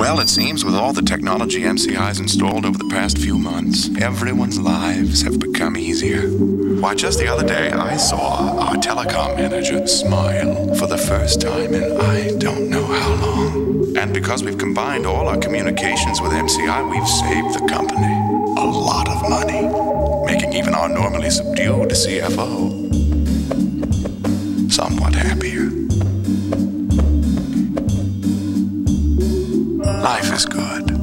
Well, it seems with all the technology MCI's installed over the past few months, everyone's lives have become easier. Why, just the other day, I saw our telecom manager smile for the first time in I don't know how long. And because we've combined all our communications with MCI, we've saved the company a lot of money, making even our normally subdued CFO somewhat happier. Life is good.